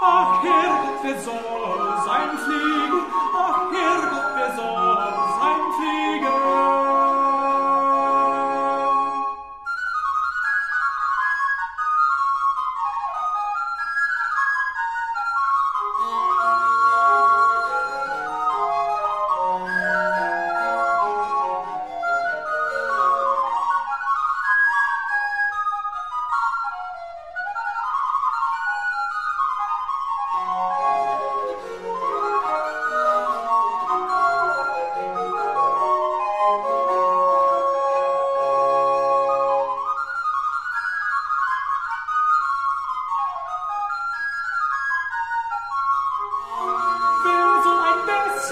Ach Herrgott, wer soll sein Pflegen? Ach Herrgott,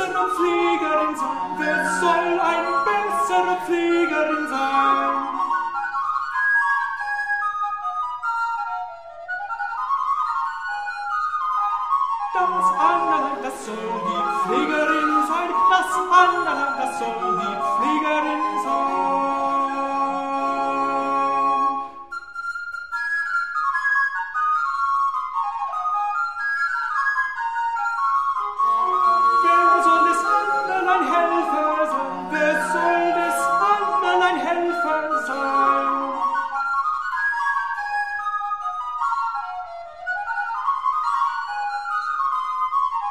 ein besserer Fliegerin sein? Wer soll ein besserer Fliegerin sein? Das Annerlein, das soll die Fliegerin sein. Das Annerlein, das soll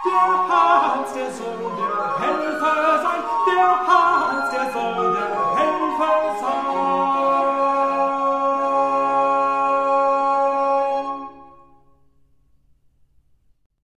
der Hans, der Sohn, der Helfer sein, der Hans, der